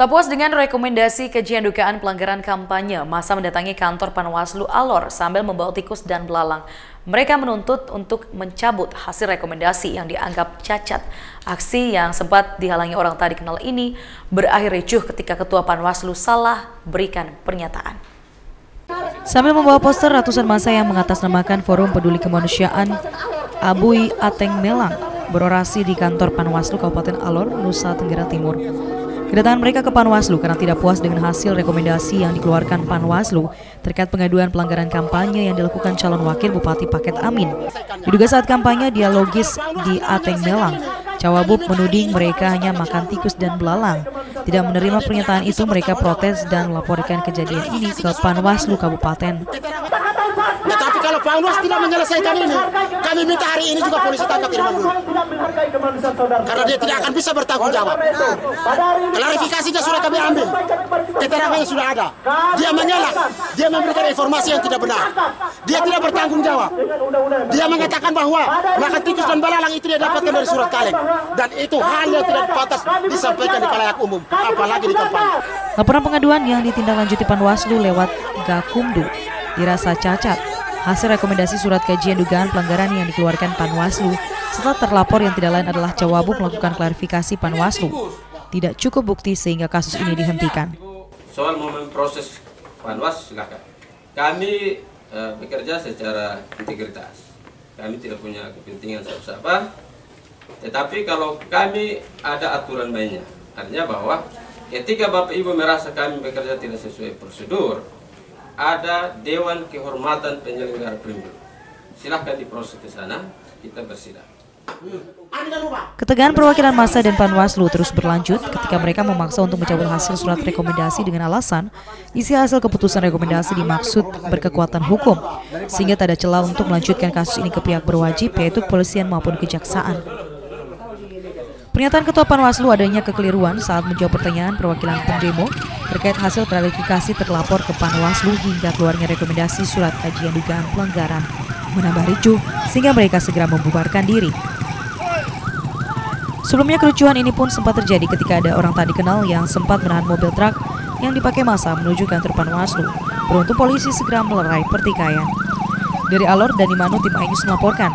Tak puas dengan rekomendasi kajian dugaan pelanggaran kampanye, masa mendatangi kantor Panwaslu Alor sambil membawa tikus dan belalang. Mereka menuntut untuk mencabut hasil rekomendasi yang dianggap cacat. Aksi yang sempat dihalangi orang tadi kenal ini berakhir ricuh ketika Ketua Panwaslu salah berikan pernyataan. Sambil membawa poster ratusan masa yang mengatasnamakan Forum Peduli Kemanusiaan Abui Ateng Melang berorasi di kantor Panwaslu Kabupaten Alor, Nusa Tenggara Timur. Kedatangan mereka ke Panwaslu karena tidak puas dengan hasil rekomendasi yang dikeluarkan Panwaslu terkait pengaduan pelanggaran kampanye yang dilakukan calon wakil Bupati Paket Amin. Diduga saat kampanye dialogis di Ateng Melang, Cawabub menuding mereka hanya makan tikus dan belalang. Tidak menerima pernyataan itu, mereka protes dan melaporkan kejadian ini ke Panwaslu Kabupaten. Kalau Panwas tidak menyelesaikan ini, kami minta hari ini juga polisi tangkap Irman dulu. Karena dia tidak akan bisa bertanggung jawab. Klarifikasinya sudah kami ambil, keterangannya sudah ada. Dia menyalak, dia memberikan informasi yang tidak benar. Dia tidak bertanggung jawab. Dia mengatakan bahwa makan tikus dan belalang itu dia dapatkan dari surat kaleng. Dan itu hal yang tidak pantas disampaikan di kalayak umum, apalagi di kampanye. Laporan pengaduan yang ditindaklanjuti Panwaslu lewat Gakumdu dirasa cacat. Hasil rekomendasi surat kajian dugaan pelanggaran yang dikeluarkan Panwaslu setelah terlapor yang tidak lain adalah Cawabuk melakukan klarifikasi Panwaslu. Tidak cukup bukti sehingga kasus ini dihentikan. Soal momen proses Panwas, silakan. Kami uh, bekerja secara integritas. Kami tidak punya kepentingan siapa-siapa. Tetapi kalau kami ada aturan mainnya, artinya bahwa ketika Bapak Ibu merasa kami bekerja tidak sesuai prosedur, ada Dewan Kehormatan Penyelenggara Pemilu. Silahkan diproses ke sana, kita bersidang. Ketegangan perwakilan massa dan Panwaslu terus berlanjut ketika mereka memaksa untuk mencabut hasil surat rekomendasi dengan alasan isi hasil keputusan rekomendasi dimaksud berkekuatan hukum sehingga tak ada celah untuk melanjutkan kasus ini ke pihak berwajib yaitu kepolisian maupun kejaksaan. Pernyataan Ketua Panwaslu adanya kekeliruan saat menjawab pertanyaan perwakilan pendemo terkait hasil klarifikasi terlapor ke Panwaslu hingga keluarnya rekomendasi surat kajian dugaan pelanggaran menambah ricuh sehingga mereka segera membubarkan diri. Sebelumnya kericuhan ini pun sempat terjadi ketika ada orang tak dikenal yang sempat menahan mobil truk yang dipakai masa menuju kantor Panwaslu. Beruntung polisi segera melerai pertikaian. Dari Alor dan Imanu tim Ainus melaporkan,